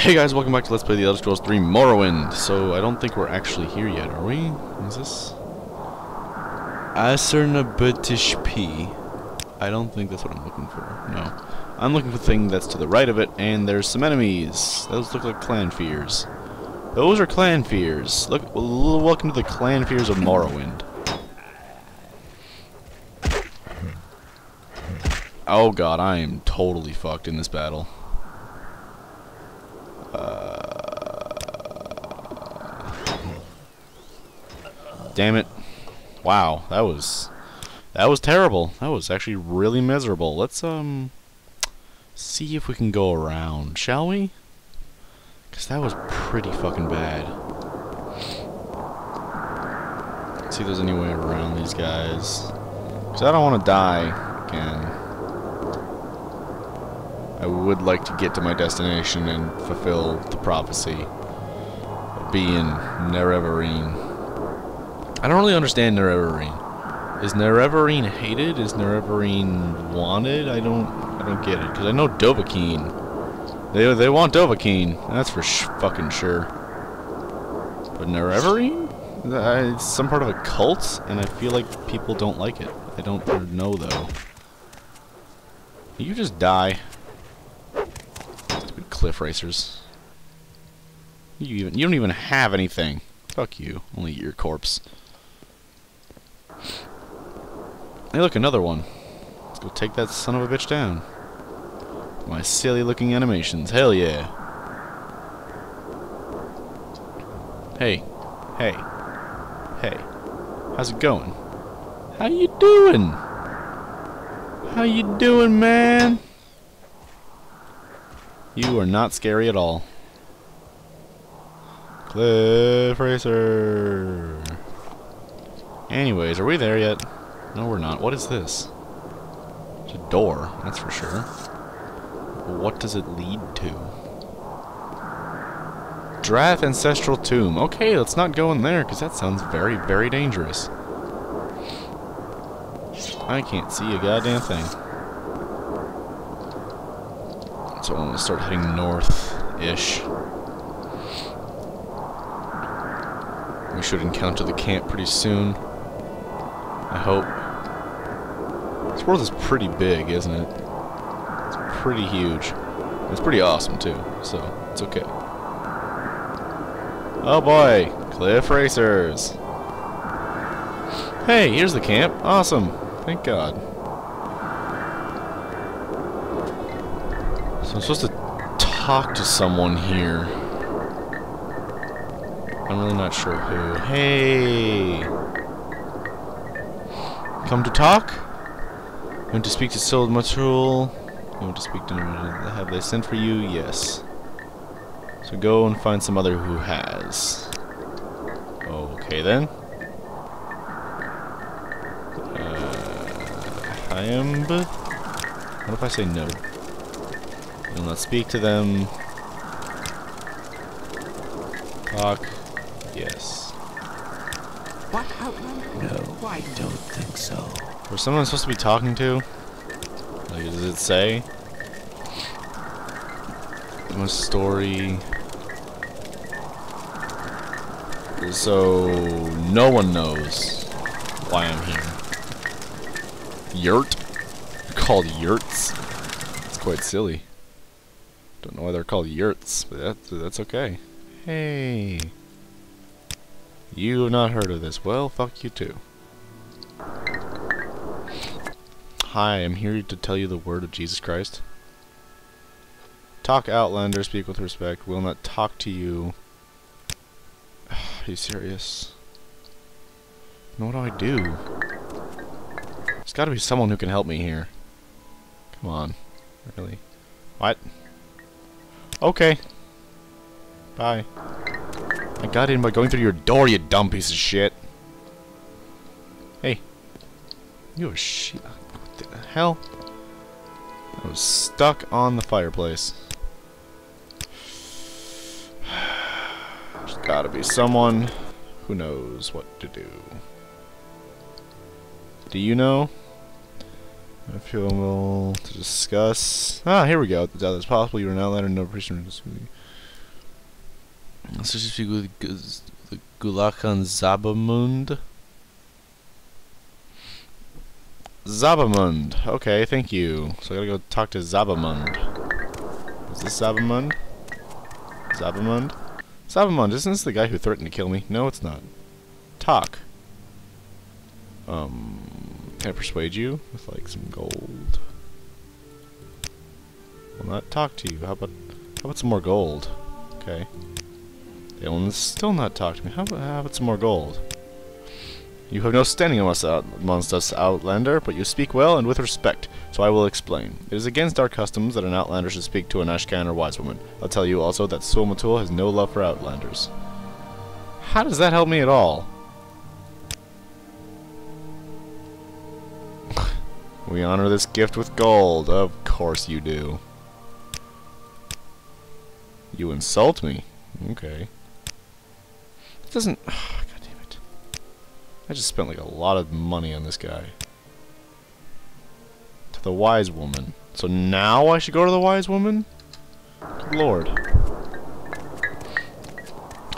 Hey guys, welcome back to Let's Play The Elder Scrolls 3 Morrowind. So, I don't think we're actually here yet, are we? Is this... Asernabutish P. I don't think that's what I'm looking for. No. I'm looking for the thing that's to the right of it, and there's some enemies. Those look like Clannfears. Those are Clannfears. Look, welcome to the Clannfears of Morrowind. Oh god, I am totally fucked in this battle. Damn it. Wow, that was that was terrible. That was actually really miserable. Let's um see if we can go around, shall we? Cuz that was pretty fucking bad. Let's see if there's any way around these guys. Cuz I don't want to die again. I would like to get to my destination and fulfill the prophecy of being Nerevarine. I don't really understand Nerevarine. Is Nerevarine hated? Is Nerevarine wanted? I don't I don't get it. Because I know Dovahkiin. They, they want Dovahkiin. That's for fucking sure. But Nerevarine? It's some part of a cult, and I feel like people don't like it. I don't know, though. You just die. Stupid cliff racers. You even you don't even have anything. Fuck you. Only your corpse. Hey, look, another one. Let's go take that son of a bitch down. My silly looking animations. Hell yeah. Hey. Hey. Hey. How's it going? How you doing? How you doing, man? You are not scary at all. Cliff Racer. Anyways, are we there yet? No, we're not. What is this? It's a door, that's for sure. what does it lead to? Drath Ancestral Tomb. Okay, let's not go in there, because that sounds very, very dangerous. I can't see a goddamn thing. So I'm going to start heading north-ish. We should encounter the camp pretty soon. I hope. This world is pretty big, isn't it? It's pretty huge. It's pretty awesome, too, so it's okay. Oh boy! Cliff Racers! Hey, here's the camp. Awesome. Thank God. So I'm supposed to talk to someone here. I'm really not sure who. Hey! Come to talk? Want to speak to Sul-Matuul? You want to speak to him Have they sent for you? Yes. So go and find some other who has. Okay then. Uh, I am. What if I say no? You'll not speak to them. Talk. Yes. What Outlander? No, Why? don't think so. Was someone supposed to be talking to? Like, does it say? My story. So, no one knows why I'm here. Yurt? They're called yurts? It's quite silly. Don't know why they're called yurts, but that's, that's okay. Hey. You have not heard of this. Well, fuck you too. Hi, I'm here to tell you the word of Jesus Christ. Talk Outlander, speak with respect, will not talk to you. Are you serious? Now what do I do? There's gotta be someone who can help me here. Come on. Really? What? Okay. Bye. I got in by going through your door, you dumb piece of shit. Hey. You a shit. What the hell? I was stuck on the fireplace. There's gotta be someone who knows what to do. Do you know? I feel well to discuss. Ah, here we go. Is possible. You are now letting no prisoner. Let's just speak with Gulakhan Zabamund. Zabamund. Okay, thank you. So I gotta go talk to Zabamund. Is this Zabamund? Zabamund? Zabamund, isn't this the guy who threatened to kill me? No, it's not. Talk. Um, can I persuade you with like some gold? Will not talk to you. How about how about some more gold? Okay. Will still not talk to me. How about, how about some more gold? You have no standing amongst, out, amongst us, Outlander, but you speak well and with respect, so I will explain. It is against our customs that an Outlander should speak to an Ashkhan or wise woman. I'll tell you also that Sul-Matuul has no love for Outlanders. How does that help me at all? we honor this gift with gold. Of course you do. You insult me. Okay. It doesn't... God damn it. I just spent like a lot of money on this guy. To the wise woman. So now I should go to the wise woman? Good lord.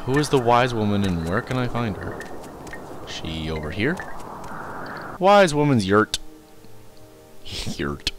Who is the wise woman and where can I find her? She over here? Wise woman's yurt. yurt.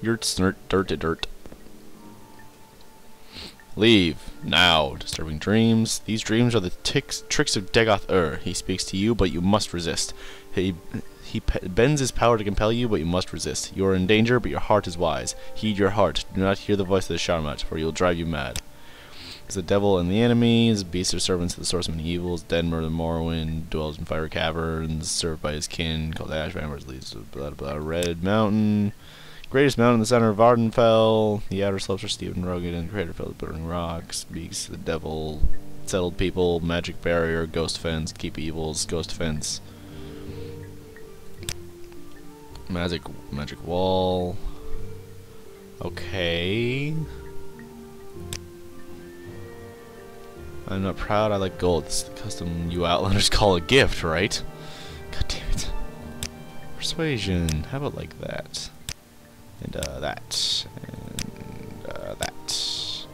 Yurt's dirt, dirt dirt. Leave. Now. Disturbing dreams. These dreams are the ticks, tricks of Dagoth Ur. He speaks to you, but you must resist. He he bends his power to compel you, but you must resist. You are in danger, but your heart is wise. Heed your heart. Do not hear the voice of the Sharmat, for he will drive you mad. Is the devil and the enemies, beasts are servants of the source of many evils. Denmer the Morrowind dwells in fire caverns, served by his kin, called Ash Vampires leads to blah blah Red Mountain. Greatest mountain in the center of Vvardenfell. The outer slopes are steep and rugged, and the crater filled with burning rocks. Speaks the devil, settled people, magic barrier, ghost fence, keep evils, ghost fence. Magic, magic wall. Okay. I'm not proud, I like gold. The custom you outlanders call a gift, right? God damn it. Persuasion. How about like that? And uh, that. And uh, that.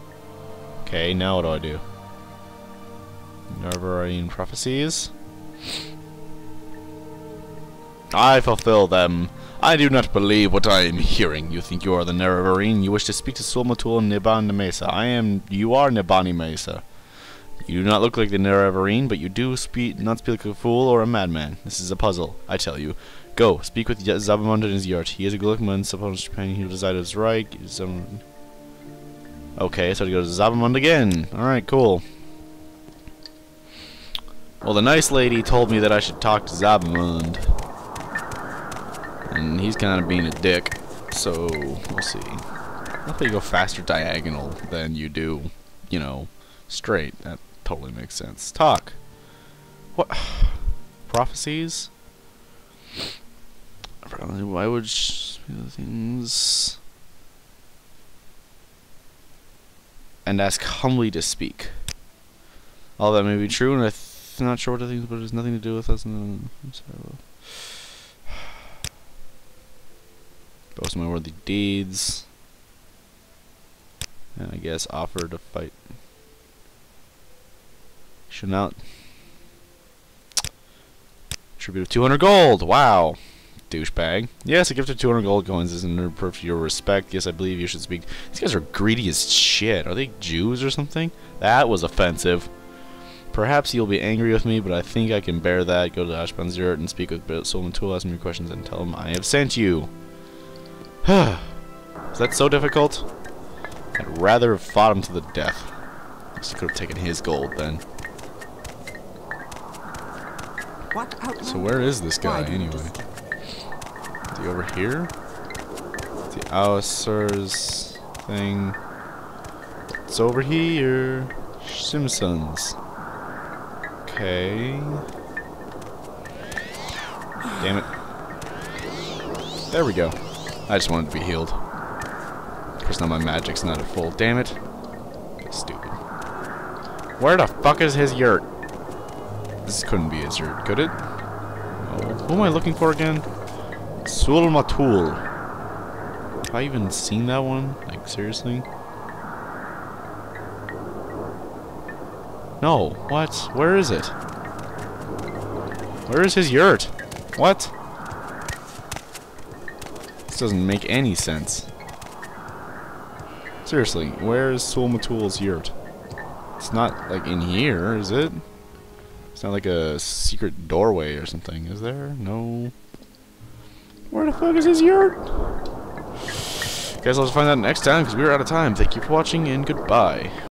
Okay, now what do I do? Neverine prophecies. I fulfill them. I do not believe what I am hearing. You think you are the Nerevarine. You wish to speak to Sul-Matuul Nibani Maesa. I am. You are Nibani Maesa. You do not look like the Nerevarine, but you do speak not speak like a fool or a madman. This is a puzzle, I tell you. Go, speak with Zabamund in his yard. He is a Glickman, supposed companion. He will decide his right. Okay, so to go to Zabamund again. Alright, cool. Well, the nice lady told me that I should talk to Zabamund. And he's kind of being a dick. So, we'll see. I thought you go faster diagonal than you do, you know, straight. That totally makes sense. Talk. What? Prophecies? Probably why would things and ask humbly to speak. All that may be true, and I'm not sure what the things, but it has nothing to do with us. No, uh, Boast my worthy deeds, and I guess offer to fight. Should not tribute of 200 gold. Wow douchebag. Yes, a gift of 200 gold coins is an proof of your respect. Yes, I believe you should speak. These guys are greedy as shit. Are they Jews or something? That was offensive. Perhaps you'll be angry with me, but I think I can bear that. Go to Ashban Zert and speak with Solomon Tool, ask me questions, and tell him I have sent you. Huh Is that so difficult? I'd rather have fought him to the death. Just could have taken his gold then. So where is this guy anyway? Is he over here? The Ausser's thing. It's over here. Simpsons. Okay. Damn it. There we go. I just wanted to be healed. Of course now my magic's not at full. Damn it. Stupid. Where the fuck is his yurt? This couldn't be his yurt, could it? Oh, who am I looking for again? Sul-Matuul. Have I even seen that one? Like, seriously? No. What? Where is it? Where is his yurt? What? This doesn't make any sense. Seriously, where is Sul-Matuul's yurt? It's not, like, in here, is it? It's not like a secret doorway or something, is there? No. Where the fuck is his yurt? Guys, let's find out next time, because we're out of time. Thank you for watching, and goodbye.